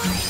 Fight!